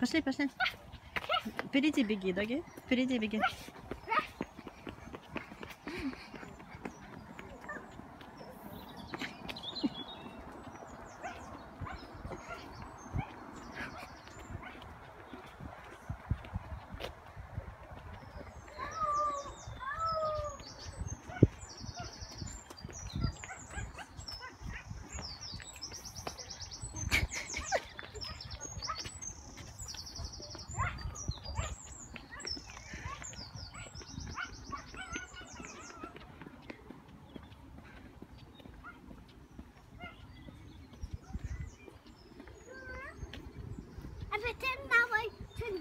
Пошли, пошли. Впереди беги, Доги. Впереди беги. if in that way,